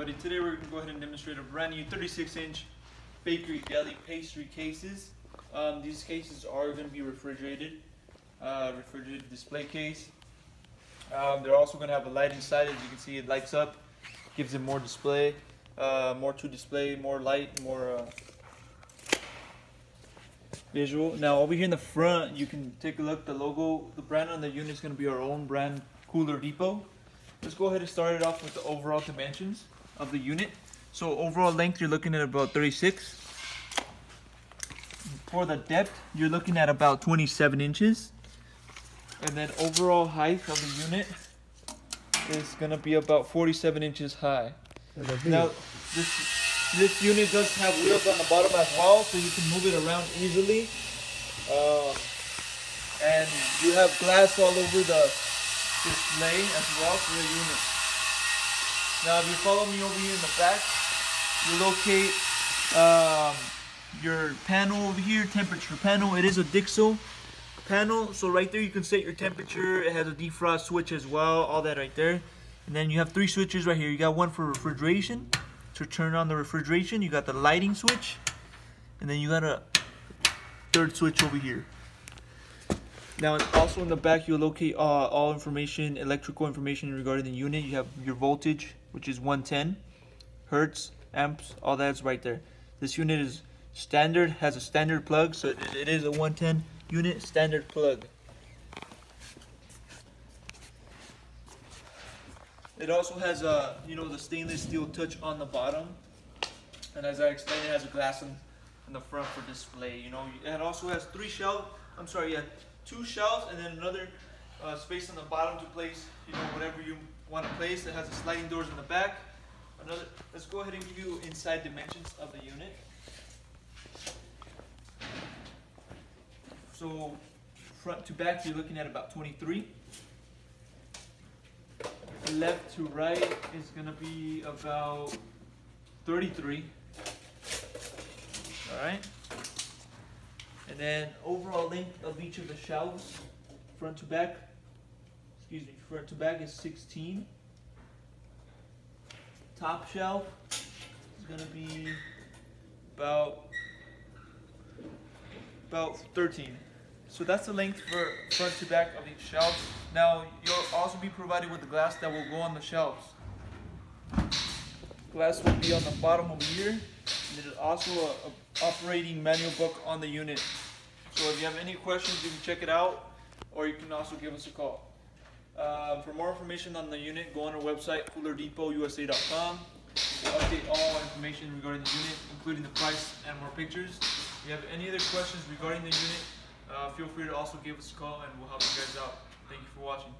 everybody. Today we're going to go ahead and demonstrate a brand new 36 inch bakery deli pastry cases. Um, these cases are going to be refrigerated, uh, refrigerated display case. Um, they're also going to have a light inside as you can see it lights up, gives it more display, uh, more to display, more light, more uh, visual. Now over here in the front you can take a look, the logo, the brand on the unit is going to be our own brand Cooler Depot. Let's go ahead and start it off with the overall dimensions of the unit. So overall length, you're looking at about 36. For the depth, you're looking at about 27 inches. And then overall height of the unit is gonna be about 47 inches high. Now, this, this unit does have wheels on the bottom as well, so you can move it around easily. Uh, and you have glass all over the display as well for the unit. Now if you follow me over here in the back, you locate um, your panel over here, temperature panel. It is a Dixell panel, so right there you can set your temperature. It has a defrost switch as well, all that right there. And then you have three switches right here. You got one for refrigeration, to turn on the refrigeration. You got the lighting switch, and then you got a third switch over here. Now, also in the back, you'll locate uh, all information, electrical information regarding the unit. You have your voltage, which is 110, hertz, amps, all that's right there. This unit is standard, has a standard plug, so it, is a 110 unit standard plug. It also has a, you know, the stainless steel touch on the bottom. And as I explained, it has a glass in, in the front for display. You know, it also has three shelves. I'm sorry, yeah, two shelves and then another uh, space on the bottom to place, you know, whatever you want to place. It has the sliding doors in the back. Another, let's go ahead and give you inside dimensions of the unit. So front to back, you're looking at about 23. Left to right is gonna be about 33. All right. And then overall length of each of the shelves, front to back, excuse me, front to back is 16. Top shelf is gonna be about about 13. So that's the length for front to back of each shelf. Now you'll also be provided with the glass that will go on the shelves. Glass will be on the bottom over here. And there's also a, a operating manual book on the unit. So if you have any questions, you can check it out, or you can also give us a call. Uh, for more information on the unit, go on our website, coolerdepotusa.com. We update all information regarding the unit, including the price and more pictures. If you have any other questions regarding the unit, uh, feel free to also give us a call and we'll help you guys out. Thank you for watching.